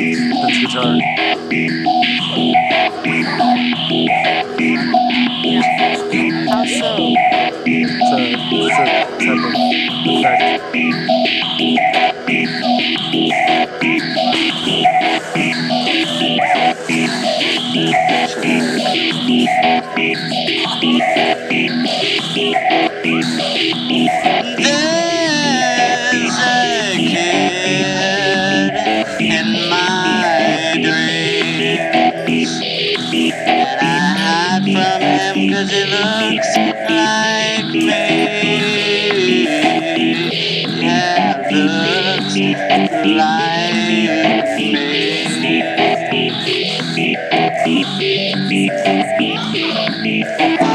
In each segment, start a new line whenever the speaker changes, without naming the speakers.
Prince guitar.
How so?
It's a, it's a type of effect.
Him 'cause he looks like me. Yeah, looks like me.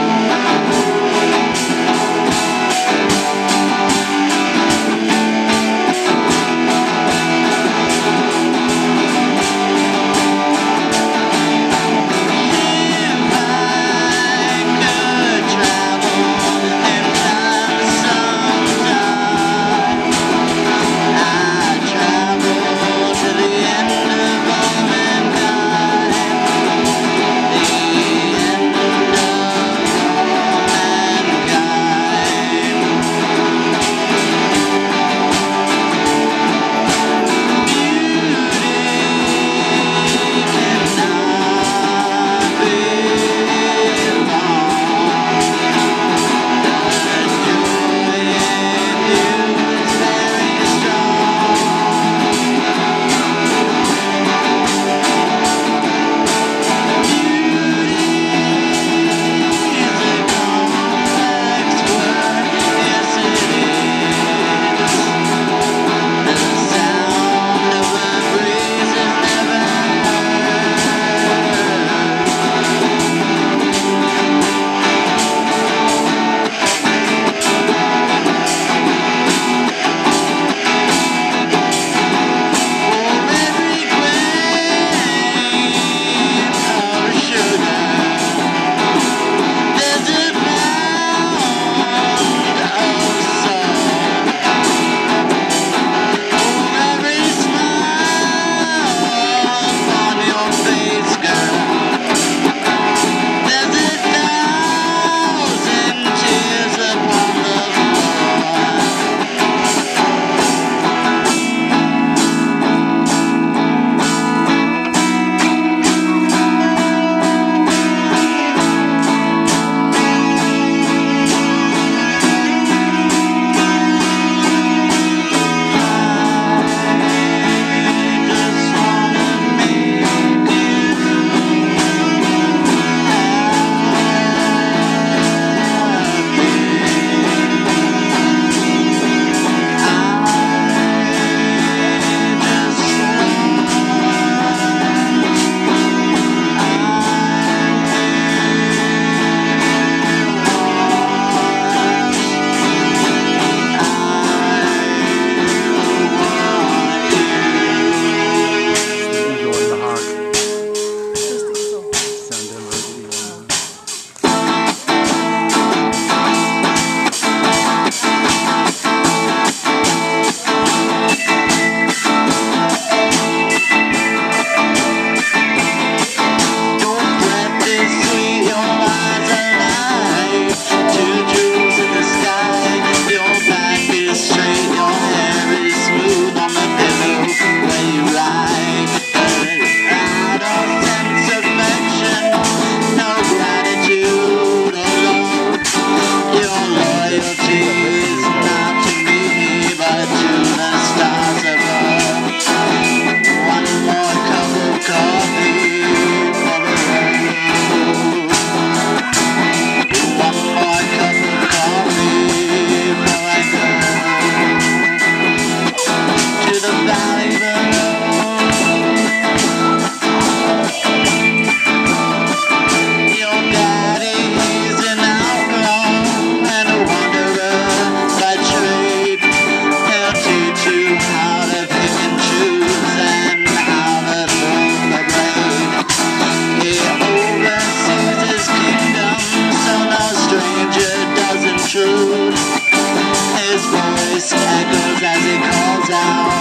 you, Jesus. now.